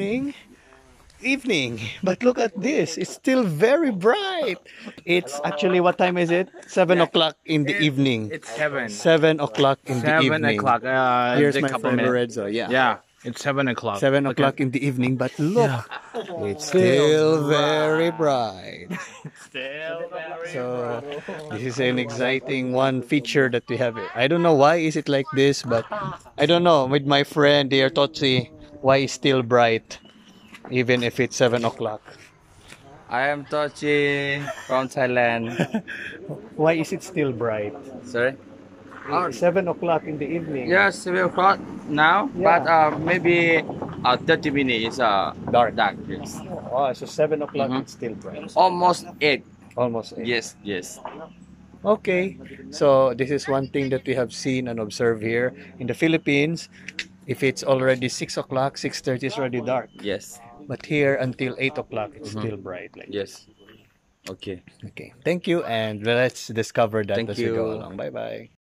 Evening. Evening. But look at this. It's still very bright. It's actually, what time is it? 7 o'clock in the evening. It's seven. 7 o'clock in the evening Seven o'clock. Uh, Here's a my couple friend minutes. Lorenzo. Yeah. Yeah, it's seven o'clock. 7 Okay. o'clock in the evening. But look, it's still very bright. Still very So this is an exciting one feature that we have here. I don't know why is it like this, but I don't know. With my friend dear Totsi, why still bright, even if it's seven o'clock. I am Tochi from Thailand. Why is it still bright? Sorry. It's seven o'clock in the evening. Yeah, seven o'clock now, Yeah. but uh, maybe uh, 30 minutes is uh, Dark. dark. Yes. Oh, so seven o'clock Mhm. it's still bright. Almost eight. Almost. eight. Yes, yes. Okay. So this is one thing that we have seen and observed here in the Philippines. If it's already six o'clock, six thirty is already dark. Yes, But here until eight o'clock, it's Mhm. still bright. Like yes. Okay. Okay. Thank you, and let's discover that Thank as we go you. along. Bye bye.